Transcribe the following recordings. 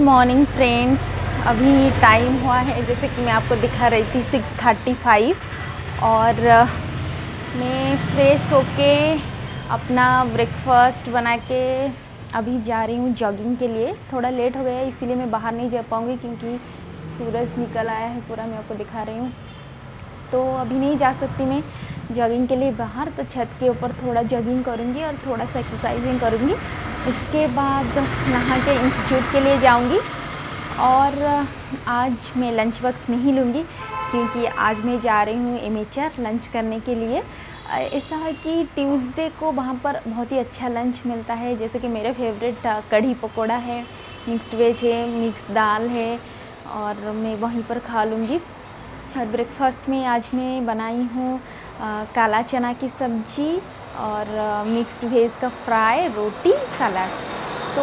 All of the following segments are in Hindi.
मॉर्निंग फ्रेंड्स अभी टाइम हुआ है, जैसे कि मैं आपको दिखा रही थी सिक्स थर्टी फाइव और मैं फ्रेश होके अपना ब्रेकफास्ट बना के अभी जा रही हूँ जॉगिंग के लिए। थोड़ा लेट हो गया इसीलिए मैं बाहर नहीं जा पाऊँगी क्योंकि सूरज निकल आया है पूरा, मैं आपको दिखा रही हूँ। तो अभी नहीं जा सकती मैं जॉगिंग के लिए बाहर तो छत के ऊपर थोड़ा जॉगिंग करूँगी और थोड़ा सा एक्सरसाइजिंग करूँगी। उसके बाद नहा के इंस्टीट्यूट के लिए जाऊँगी और आज मैं लंच बॉक्स नहीं लूँगी क्योंकि आज मैं जा रही हूँ एमेचर लंच करने के लिए। ऐसा है कि ट्यूसडे को वहाँ पर बहुत ही अच्छा लंच मिलता है। जैसे कि मेरे फेवरेट कढ़ी पकौड़ा है मिक्स्ड वेज है मिक्स दाल है और मैं वहीं पर खा लूँगी। और ब्रेकफास्ट में आज मैं बनाई हूँ काला चना की सब्ज़ी और मिक्स्ड वेज का फ्राई रोटी सलाद तो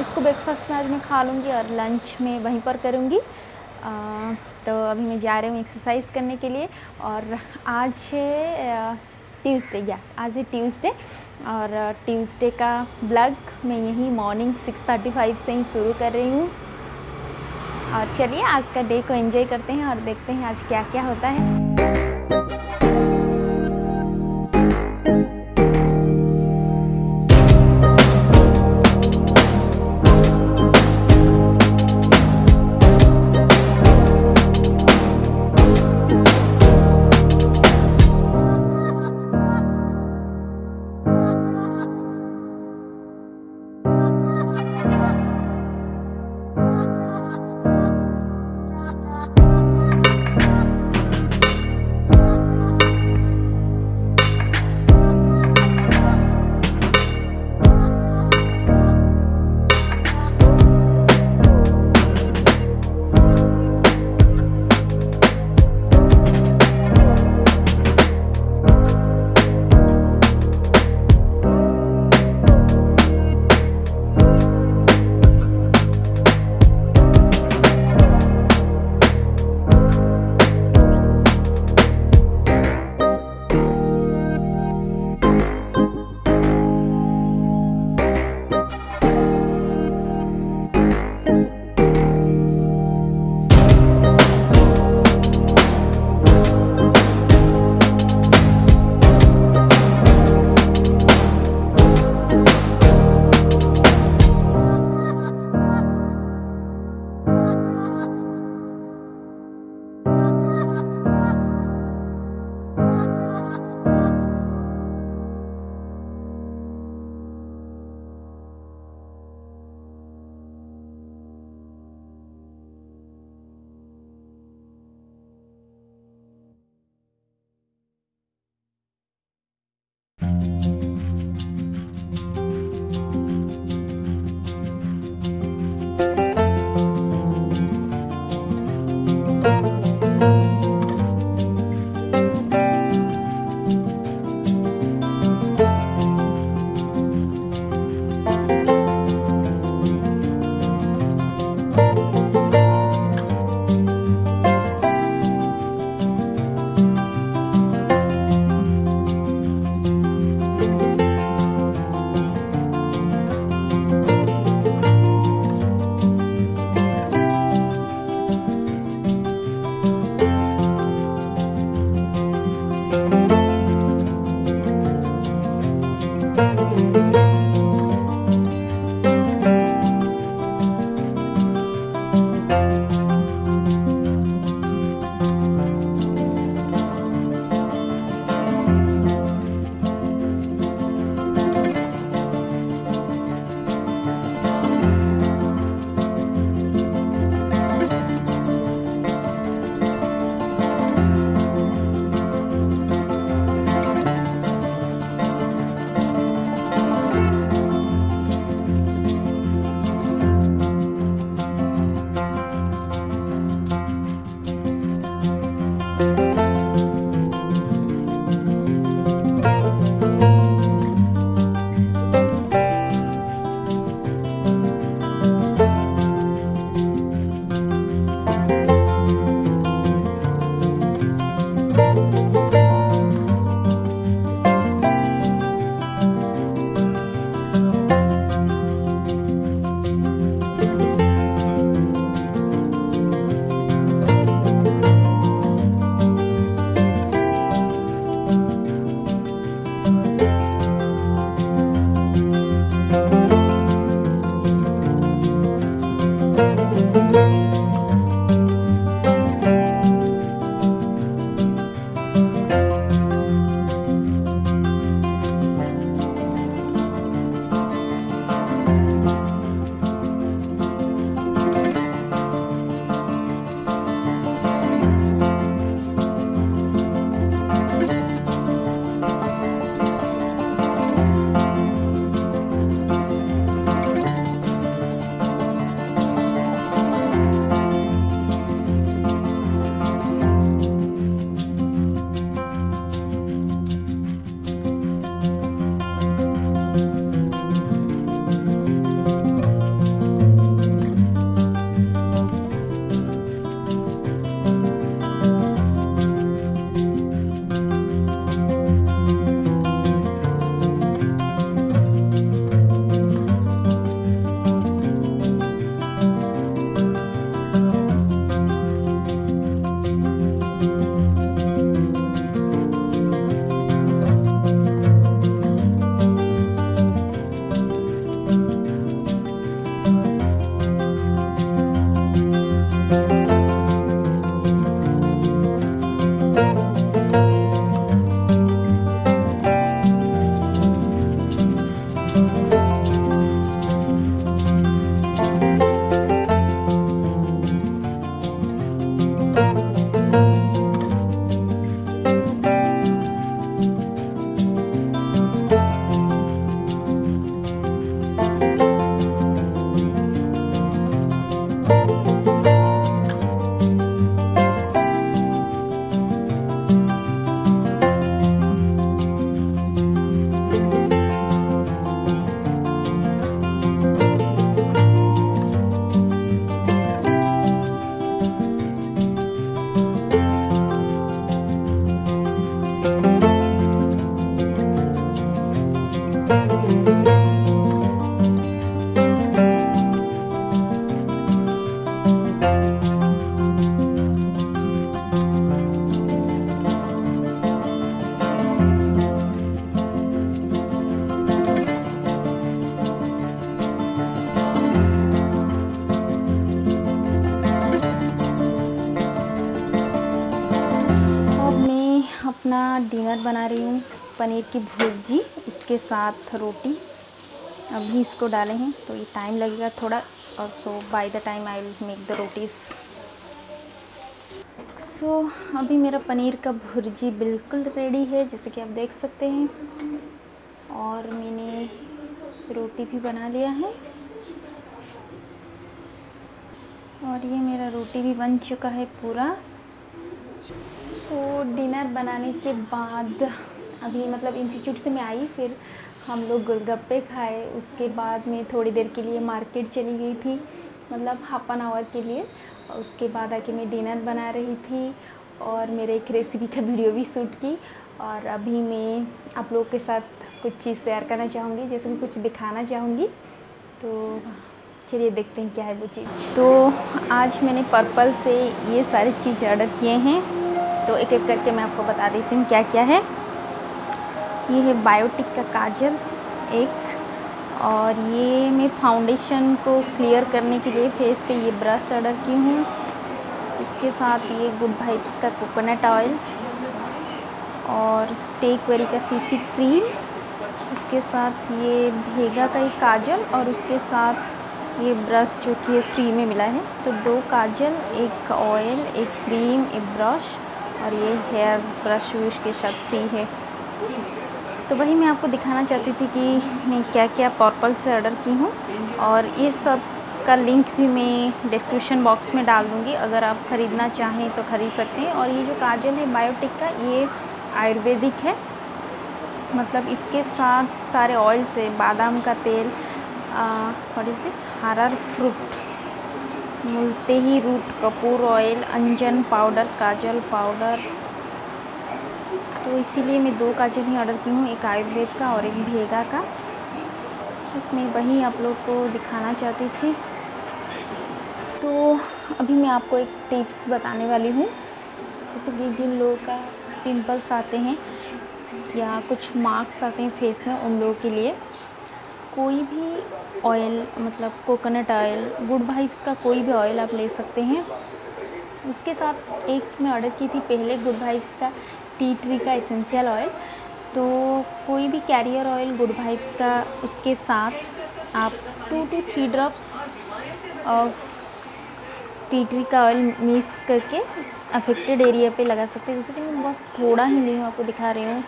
उसको ब्रेकफास्ट में आज मैं खा लूँगी और लंच में वहीं पर करूँगी। तो अभी मैं जा रही हूँ एक्सरसाइज करने के लिए और आज है ट्यूसडे या, आज है ट्यूसडे और ट्यूसडे का ब्लग मैं यही मॉर्निंग 6:35 से ही शुरू कर रही हूँ। और चलिए आज का डे को एंजॉय करते हैं और देखते हैं आज क्या क्या होता है। पनीर की भुर्जी, इसके साथ रोटी। अभी इसको डाले हैं तो ये टाइम लगेगा थोड़ा, और so by the time I will make the rotis so अभी मेरा पनीर का भुर्जी बिल्कुल रेडी है, जैसे कि आप देख सकते हैं। और मैंने रोटी भी बना लिया है। और ये मेरा रोटी भी बन चुका है पूरा। तो डिनर बनाने के बाद अभी मतलब इंस्टीट्यूट से मैं आई, फिर हम लोग गोलगप्पे खाए। उसके बाद में थोड़ी देर के लिए मार्केट चली गई थी मतलब हाफ़ एन आवर के लिए। और उसके बाद आके मैं डिनर बना रही थी और मेरे एक रेसिपी का वीडियो भी शूट की। और अभी मैं आप लोगों के साथ कुछ चीज़ शेयर करना चाहूँगी, जैसे मैं कुछ दिखाना चाहूँगी। तो चलिए देखते हैं क्या है वो चीज़। तो आज मैंने पर्पल से ये सारी चीज़ ऑर्डर किए हैं। तो एक एक करके मैं आपको बता देती हूँ क्या क्या है। ये है बायोटिक का काजल, एक। और ये मैं फाउंडेशन को क्लियर करने के लिए फेस पे ये ब्रश ऑर्डर की हूँ। इसके साथ ये गुड वाइब्स का कोकोनट ऑयल और स्टेक वेरी का सीसी क्रीम उसके साथ ये भेगा का एक काजल और उसके साथ ये ब्रश जो कि फ्री में मिला है। तो दो काजल, एक ऑयल एक क्रीम एक ब्रश और ये हेयर ब्रश वूश के साथ फ्री है। तो वही मैं आपको दिखाना चाहती थी कि मैं क्या क्या पर्पल से ऑर्डर की हूँ और ये सब का लिंक भी मैं डिस्क्रिप्शन बॉक्स में डाल दूँगी। अगर आप ख़रीदना चाहें तो ख़रीद सकते हैं। और ये जो काजल है बायोटिक का, ये आयुर्वेदिक है। मतलब इसके साथ सारे ऑयल से बादाम का तेल व्हाट इज़ दिस हरर फ्रूट मुलते ही रूट कपूर ऑयल अंजन पाउडर काजल पाउडर तो इसीलिए मैं दो काजल ही ऑर्डर की हूँ, एक आयुर्वेद का और एक भेगा का। इसमें वही आप लोग को दिखाना चाहती थी। तो अभी मैं आपको एक टिप्स बताने वाली हूँ। जैसे कि जिन लोगों का पिंपल्स आते हैं या कुछ मार्क्स आते हैं फेस में उन लोगों के लिए, कोई भी ऑयल मतलब कोकोनट ऑयल गुड वाइब्स का कोई भी ऑयल आप ले सकते हैं। उसके साथ एक मैं ऑर्डर की थी पहले गुड वाइब्स का टी ट्री का एसेंशियल ऑयल तो कोई भी कैरियर ऑयल गुड वाइब्स का उसके साथ आप two two three drops of tea tree का ऑयल मिक्स करके अफेक्टेड एरिया पे लगा सकते हैं। जैसे कि मैं बस थोड़ा ही नहीं हूँ, आपको दिखा रही हूँ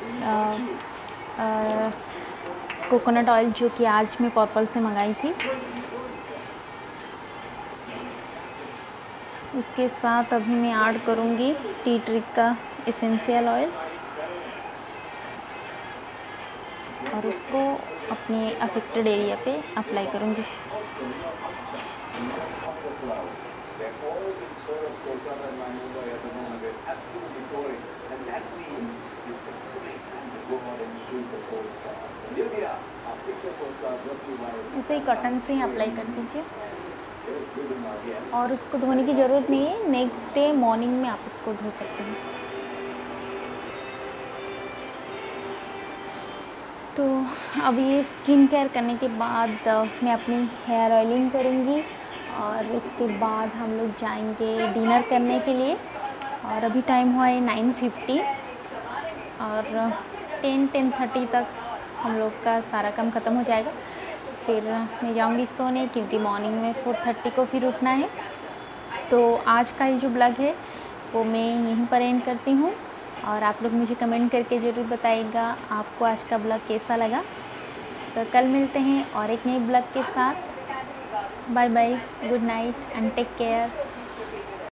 कोकोनट ऑयल जो कि आज मैं पर्पल से मंगाई थी। उसके साथ अभी मैं ऐड करूँगी टी ट्रिक का एसेंशियल ऑयल और उसको अपने अफेक्टेड एरिया पे अप्लाई करूँगी। इसे कॉटन से ही अप्लाई कर दीजिए। और उसको धोने की ज़रूरत नहीं है। नेक्स्ट डे मॉर्निंग में आप उसको धो सकते हैं। तो अब ये स्किन केयर करने के बाद मैं अपनी हेयर ऑयलिंग करूँगी और उसके बाद हम लोग जाएँगे डिनर करने के लिए। और अभी टाइम हुआ है नाइन फिफ्टी और टेन टेन थर्टी तक हम लोग का सारा काम ख़त्म हो जाएगा। फिर मैं जाऊँगी सोने, क्योंकि मॉर्निंग में फोर थर्टी को फिर उठना है। तो आज का ये जो ब्लॉग है, वो मैं यहीं पर एंड करती हूँ। और आप लोग मुझे कमेंट करके ज़रूर बताइएगा आपको आज का ब्लॉग कैसा लगा। तो कल मिलते हैं और एक नए ब्लॉग के साथ। Bye bye good night and take care